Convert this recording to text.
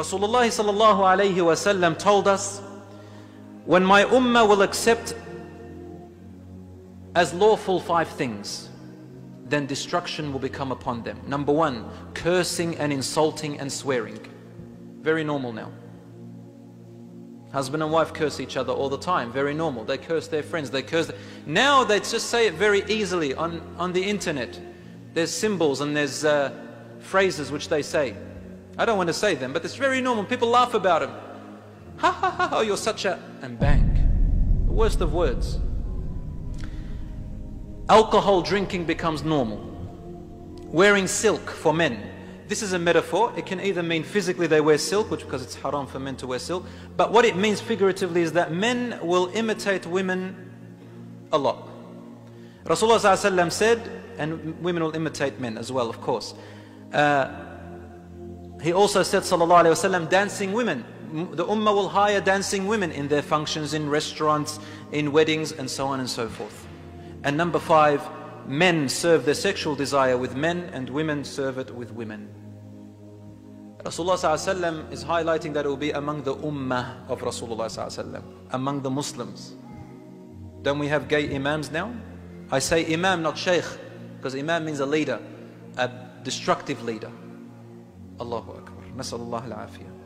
Rasulullah sallallahu alayhi wasallam told us, when my ummah will accept as lawful five things, then destruction will become upon them. Number one, cursing and insulting and swearing. Very normal now. Husband and wife curse each other all the time. Very normal. They curse their friends. They curse. Now they just say it very easily on, on the internet. There's symbols and there's uh, phrases which they say. I don't want to say them, but it's very normal. People laugh about them. Ha ha ha, oh, you're such a. and bang. The worst of words. Alcohol drinking becomes normal. Wearing silk for men. This is a metaphor. It can either mean physically they wear silk, which because it's haram for men to wear silk. But what it means figuratively is that men will imitate women a lot. Rasulullah said, and women will imitate men as well, of course. Uh, he also said, sallallahu alaihi wasallam, dancing women. The ummah will hire dancing women in their functions, in restaurants, in weddings, and so on and so forth. And number five, men serve their sexual desire with men and women serve it with women. Rasulullah is highlighting that it will be among the ummah of Rasulullah among the Muslims. Don't we have gay imams now? I say imam, not shaykh, because imam means a leader, a destructive leader. Allahu Akbar. نسأل الله العافية